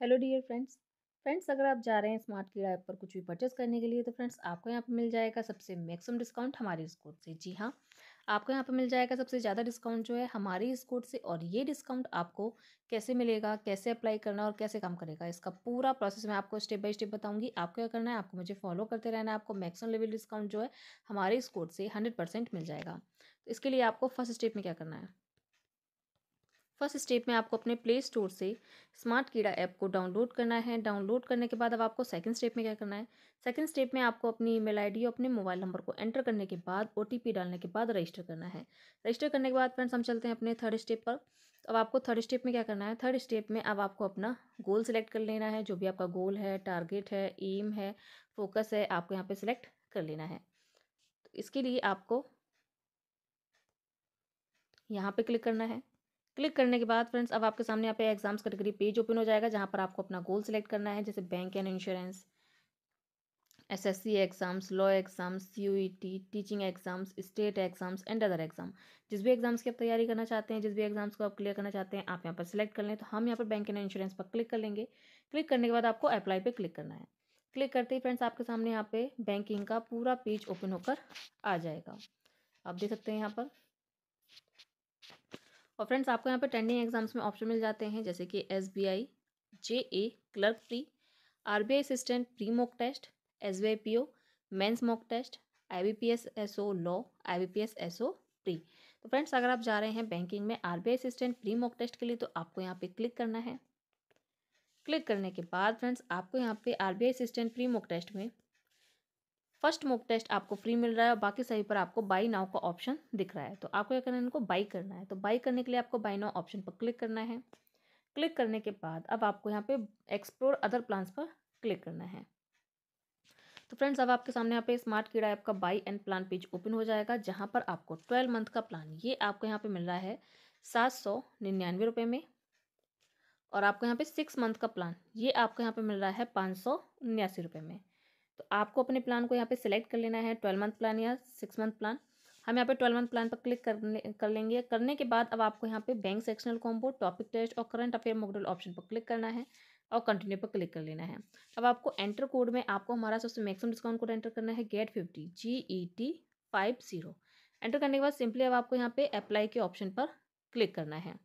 Hello dear friends friends अगर आप जा रहे हैं स्मार्ट कीड़ा ऐप पर कुछ भी परचेस करने के लिए तो फ्रेंड्स आपको यहाँ पर मिल जाएगा सबसे मैक्सिमम डिस्काउंट हमारे इस कोड से। जी हाँ आपको यहाँ पर मिल जाएगा सबसे ज़्यादा डिस्काउंट जो है हमारे इस कोड से और ये डिस्काउंट आपको कैसे मिलेगा, कैसे अप्लाई करना और कैसे काम करेगा, इसका पूरा प्रोसेस मैं आपको स्टेप बाय स्टेप बताऊँगी। आपको क्या करना है, आपको मुझे फॉलो करते रहना है, आपको मैक्सिमम लेवल डिस्काउंट जो है हमारे इस कोड से हंड्रेड मिल जाएगा। तो इसके लिए आपको फ़र्स्ट स्टेप में क्या करना है? फ़र्स्ट स्टेप में आपको अपने प्ले स्टोर से स्मार्ट कीड़ा ऐप को डाउनलोड करना है। डाउनलोड करने के बाद अब आपको सेकंड स्टेप में क्या करना है? सेकंड स्टेप में आपको अपनी ईमेल आईडी और अपने मोबाइल नंबर को एंटर करने के बाद ओटीपी डालने के बाद रजिस्टर करना है। रजिस्टर करने के बाद फ्रेंड्स हम चलते हैं अपने थर्ड स्टेप पर। तो अब आपको थर्ड स्टेप में क्या करना है? थर्ड स्टेप में अब आपको अपना गोल सेलेक्ट कर लेना है, जो भी आपका गोल है, टारगेट है, एम है, फोकस है, आपको यहाँ पर सिलेक्ट कर लेना है। तो इसके लिए आपको यहाँ पे क्लिक करना है। क्लिक करने के बाद फ्रेंड्स, अब आपके सामने यहाँ पे एग्ज़ाम्स कैटेगरी पेज ओपन हो जाएगा, जहाँ पर आपको अपना गोल सेलेक्ट करना है, जैसे bank and insurance, SSC exams, law exams UET teaching exams, state exams and other exam. जिस भी एग्ज़ाम्स की आप तैयारी करना चाहते हैं, जिस भी एग्ज़ाम्स को आप क्लियर करना चाहते हैं, आप यहाँ पर सिलेक्ट कर लें तो हम यहाँ पर बैंक एंड इंश्योरेंस पर क्लिक कर लेंगे। क्लिक करने के बाद आपको अप्लाई पर क्लिक करना है। क्लिक करते ही फ्रेंड्स, आपके सामने यहाँ पे बैंकिंग का पूरा पेज ओपन होकर आ जाएगा। आप देख सकते हैं यहाँ पर और फ्रेंड्स, आपको यहाँ पर ट्रेंडिंग एग्ज़ाम्स में ऑप्शन मिल जाते हैं, जैसे कि S B I J A clerk pre R B I assistant pre mock test S B I P O mains mock test I B P S S O law I B P S S O pre तो friends, अगर आप जा रहे हैं banking में R B I assistant pre mock test के लिए तो आपको यहाँ पे क्लिक करना है। क्लिक करने के बाद फ्रेंड्स, आपको यहाँ पे R B I assistant pre mock test में फ़र्स्ट मोक टेस्ट आपको फ्री मिल रहा है और बाकी सभी पर आपको बाई नाउ का ऑप्शन दिख रहा है। तो आपको क्या करना है, इनको बाई करना है। तो बाई करने के लिए आपको बाई नाउ ऑप्शन पर क्लिक करना है। क्लिक करने के बाद अब आपको यहाँ पे एक्सप्लोर अदर प्लान्स पर क्लिक करना है। तो फ्रेंड्स अब आपके सामने यहाँ पे स्मार्ट कीड़ा ऐप का buy and plan page open हो जाएगा, जहाँ पर आपको ट्वेल्व मंथ का प्लान ये आपको यहाँ पे मिल रहा है सात सौ निन्यानवे रुपये में। और आपको यहाँ पे सिक्स मंथ का प्लान ये आपको यहाँ पे मिल रहा है पाँच सौ उन्यासी रुपये में। तो आपको अपने प्लान को यहाँ पे सिलेक्ट कर लेना है ट्वेल्व मंथ प्लान या सिक्स मंथ प्लान हम यहाँ पे ट्वेल्व मंथ प्लान पर क्लिक करने, कर लेंगे। करने के बाद अब आपको यहाँ पे bank sectional combo topic test और करंट अफेयर मॉडल ऑप्शन पर क्लिक करना है और कंटिन्यू पर क्लिक कर लेना है। अब आपको एंटर कोड में आपको हमारा सबसे मैक्सिमम डिस्काउंट कोड एंटर करना है get fifty G E T five zero enter करने के बाद सिंपली अब आपको यहाँ पे अप्लाई के ऑप्शन पर क्लिक करना है।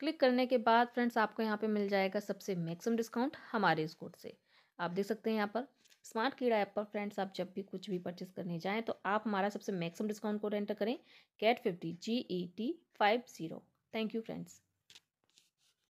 क्लिक करने के बाद फ्रेंड्स आपको यहाँ पे मिल जाएगा सबसे मैक्सिमम डिस्काउंट हमारे इस कोड से। आप देख सकते हैं यहाँ पर। स्मार्ट कीड़ा ऐप पर फ्रेंड्स आप जब भी कुछ भी परचेस करने जाएँ तो आप हमारा सबसे मैक्सिमम डिस्काउंट कोड एंटर करें cat fifty G E T five zero thank you friends